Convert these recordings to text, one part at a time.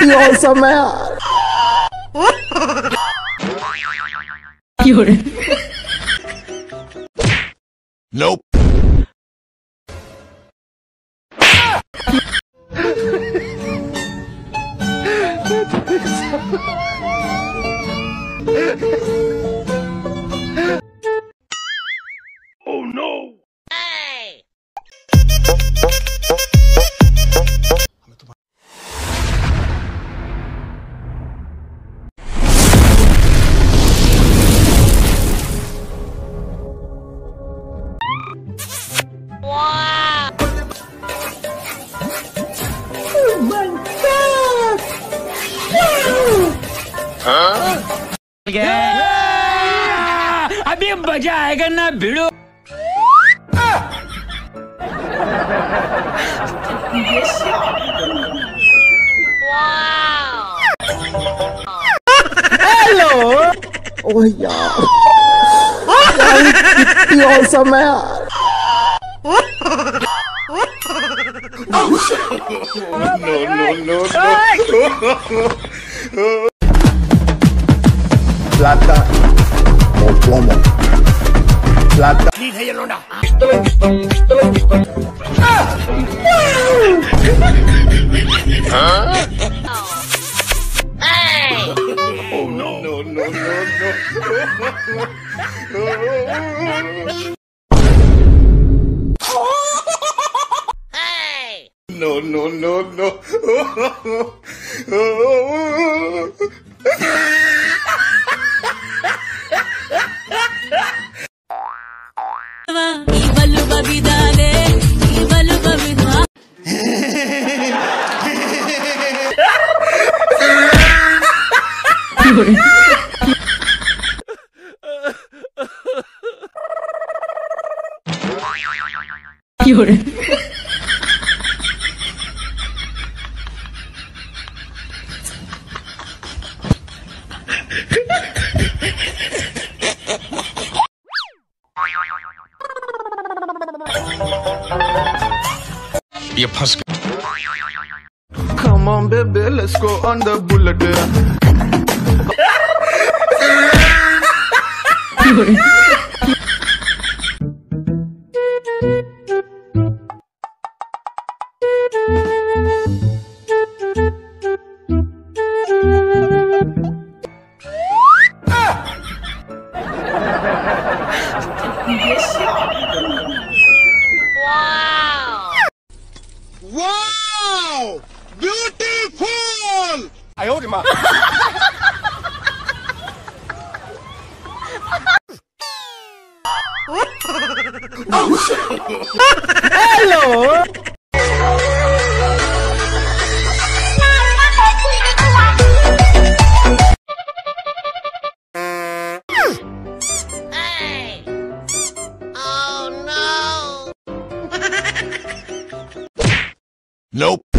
you're so mad. You nope. अभी मज़ा आएगा ना भिड़ो। ओह यार। कितनी औसम है। यार plata o plomo. Plata. ¿Ah? No, no, no, no, no. No, no, no, no. You're ये फंस Come on baby let's go on the bullet 有人，Hello! Oh, no. Nope.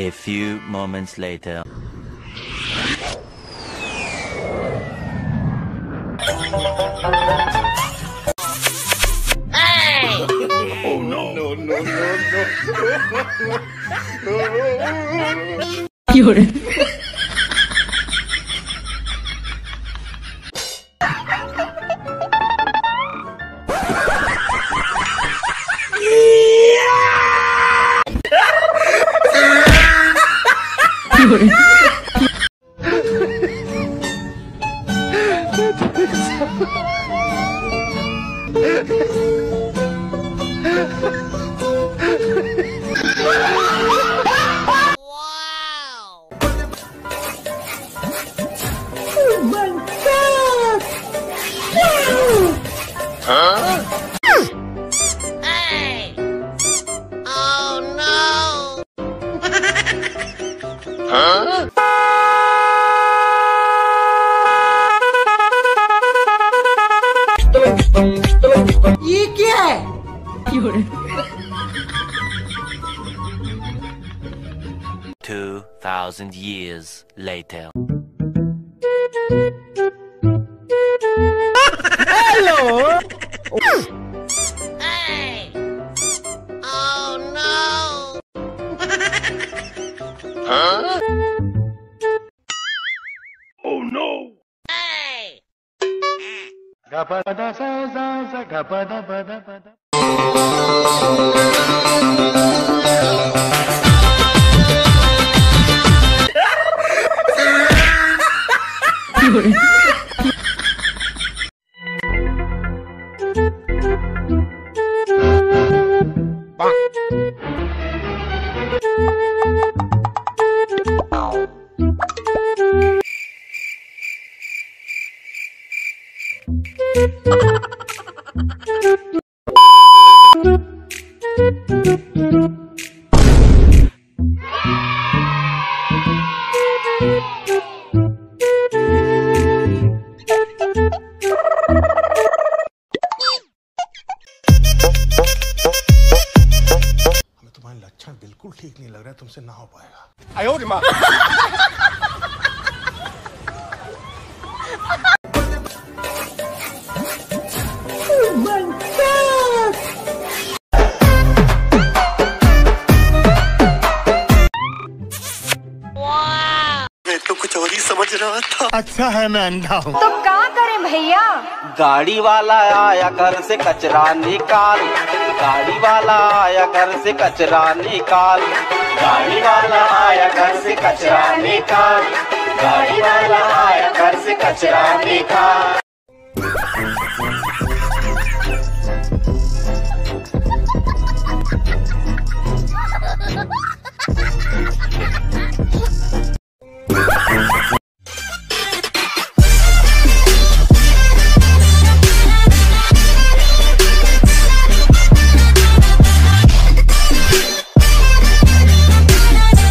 A few moments later. oh No, no, no, no. 有人，meu Deus do céu. Two thousand years later. Hello. hey. Oh no. huh? Oh no. Hey. Gapada sa sa gapada. 棒。ठीक नहीं लग रहा है तुमसे ना हो पाएगा। अच्छा है मैं अंधा? हूँ तो कहाँ करे भैया? गाड़ी वाला आया घर से कचरा निकाल। गाड़ी वाला आया घर से कचरा निकाल। गाड़ी वाला आया घर से कचरा निकाल। गाड़ी वाला आया घर से कचरा निकाल।